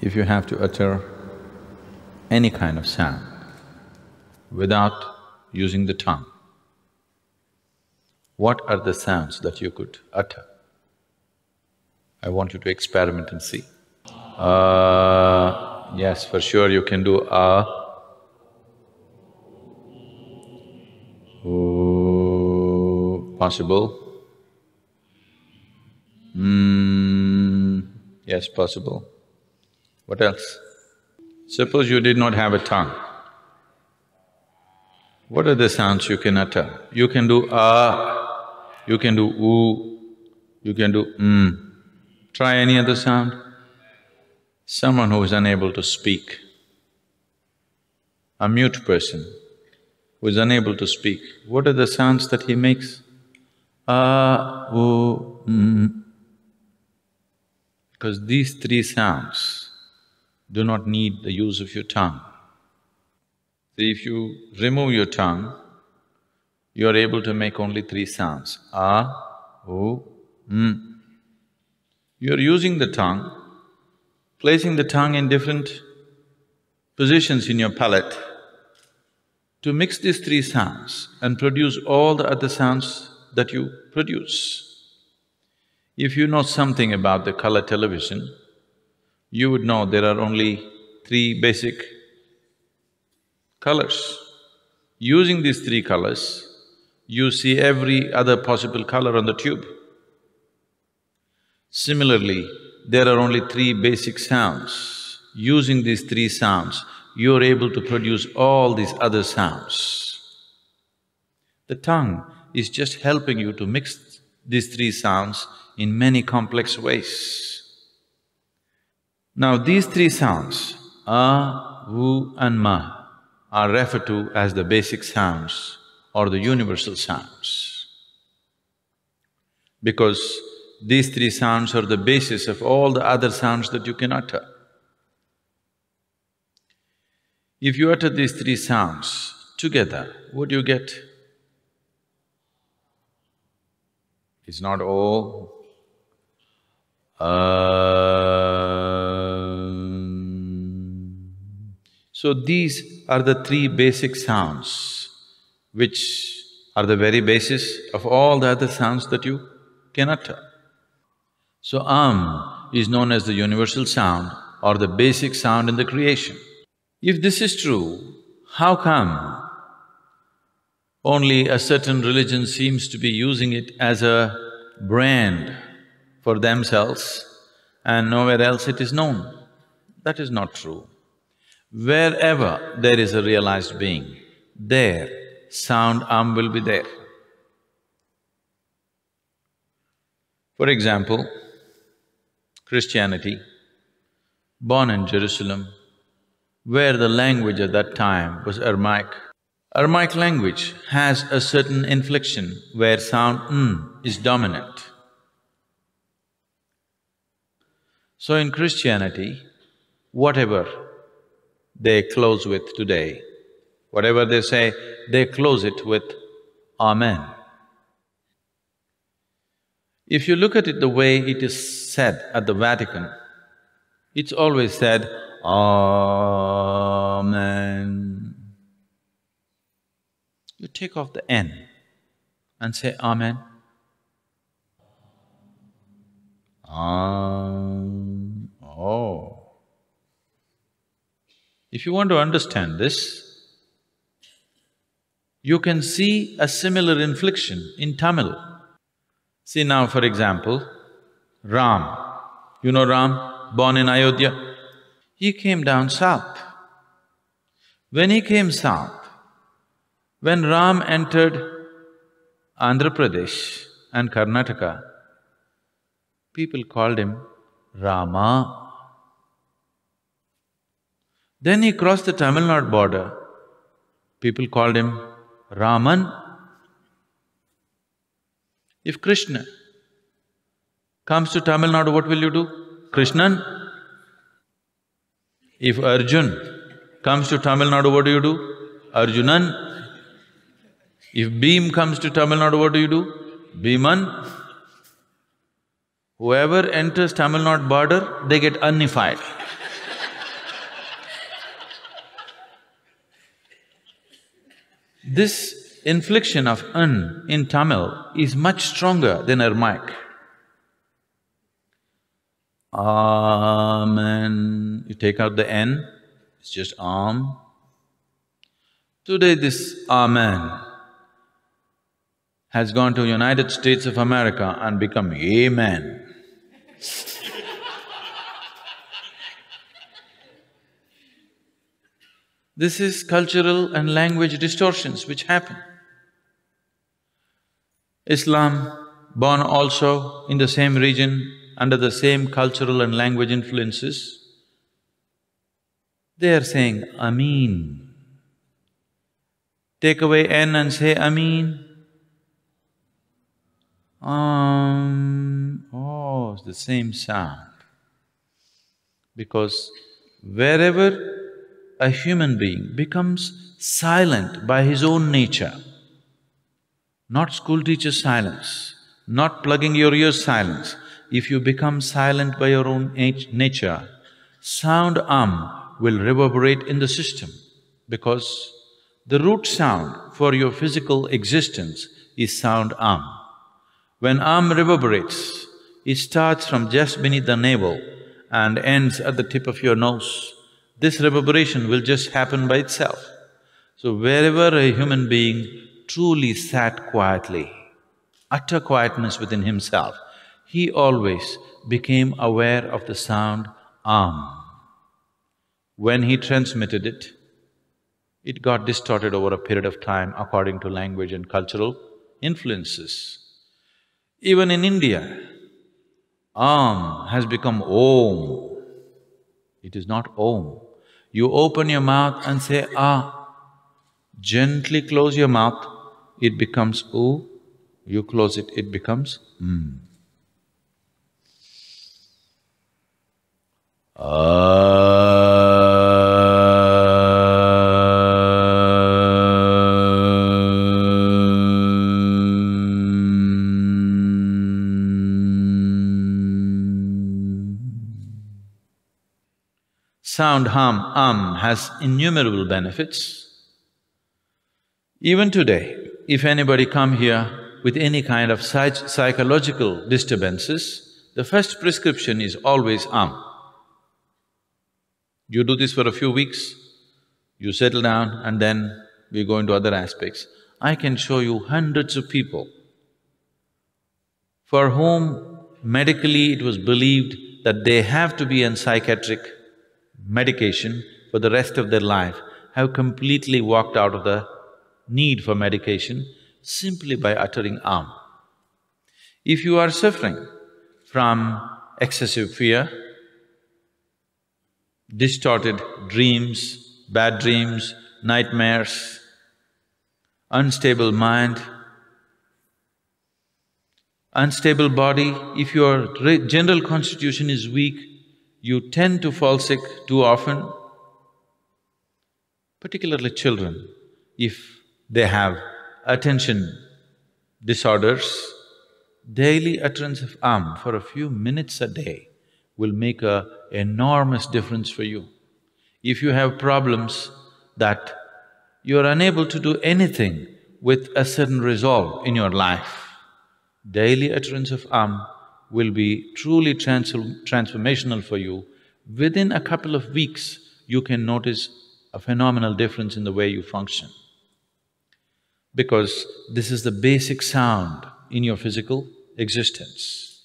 if you have to utter any kind of sound without using the tongue, what are the sounds that you could utter? I want you to experiment and see. Uh, yes, for sure you can do uh. Ooh, possible. Hmm, yes, possible. What else? Suppose you did not have a tongue. What are the sounds you can utter? You can do ah, you can do oo, you can do mm. Try any other sound. Someone who is unable to speak, a mute person who is unable to speak, what are the sounds that he makes? Ah, oo, mm. Because these three sounds do not need the use of your tongue. See, if you remove your tongue, you are able to make only three sounds, ah, oo. You are using the tongue, placing the tongue in different positions in your palate to mix these three sounds and produce all the other sounds that you produce. If you know something about the color television, you would know there are only three basic colors. Using these three colors, you see every other possible color on the tube. Similarly, there are only three basic sounds. Using these three sounds, you're able to produce all these other sounds. The tongue is just helping you to mix these three sounds in many complex ways. Now these three sounds, a, u and ma, are referred to as the basic sounds or the universal sounds. Because these three sounds are the basis of all the other sounds that you can utter. If you utter these three sounds together, what do you get? It's not oh, um. So these are the three basic sounds which are the very basis of all the other sounds that you can utter. So Aum is known as the universal sound or the basic sound in the creation. If this is true, how come only a certain religion seems to be using it as a brand for themselves and nowhere else it is known? That is not true. Wherever there is a realized being, there sound Aum will be there. For example, Christianity, born in Jerusalem, where the language at that time was Aramaic. Aramaic language has a certain inflection where sound n is dominant. So in Christianity, whatever they close with today, whatever they say, they close it with Amen. If you look at it the way it is said at the Vatican, it's always said, Amen. You take off the N and say Amen. Um, If you want to understand this, you can see a similar inflection in Tamil. See now, for example, Ram. You know Ram, born in Ayodhya? He came down south. When he came south, when Ram entered Andhra Pradesh and Karnataka, people called him Rama. Then he crossed the Tamil Nadu border, people called him Raman. If Krishna comes to Tamil Nadu, what will you do? Krishnan. If Arjun comes to Tamil Nadu, what do you do? Arjunan. If Bheem comes to Tamil Nadu, what do you do? Bhiman. Whoever enters Tamil Nadu border, they get unified. This infliction of n in Tamil is much stronger than Aramaic. Amen. You take out the N, it's just Aum. Today this Amen has gone to United States of America and become Amen. This is cultural and language distortions which happen. Islam, born also in the same region, under the same cultural and language influences, they are saying, Ameen. Take away N and say Ameen. Um, oh, it's the same sound. Because wherever a human being becomes silent by his own nature, not school teacher silence, not plugging your ears silence, if you become silent by your own nature, sound um will reverberate in the system because the root sound for your physical existence is sound um. When um reverberates, it starts from just beneath the navel and ends at the tip of your nose. This reverberation will just happen by itself. So wherever a human being truly sat quietly, utter quietness within himself, he always became aware of the sound Aum. When he transmitted it, it got distorted over a period of time according to language and cultural influences. Even in India, Aum has become Om. It is not Om. You open your mouth and say Ah. Gently close your mouth, it becomes Oo. You close it, it becomes Mm. Sound hum, um has innumerable benefits. Even today, if anybody come here with any kind of psych psychological disturbances, the first prescription is always um. You do this for a few weeks, you settle down and then we go into other aspects. I can show you hundreds of people for whom medically it was believed that they have to be in psychiatric medication for the rest of their life, have completely walked out of the need for medication simply by uttering Aum. If you are suffering from excessive fear, distorted dreams, bad dreams, nightmares, unstable mind, unstable body, if your general constitution is weak, you tend to fall sick too often, particularly children, if they have attention disorders, daily utterance of Aum for a few minutes a day will make a enormous difference for you. If you have problems that you are unable to do anything with a certain resolve in your life, daily utterance of Aum will be truly trans transformational for you. Within a couple of weeks, you can notice a phenomenal difference in the way you function. Because this is the basic sound in your physical existence.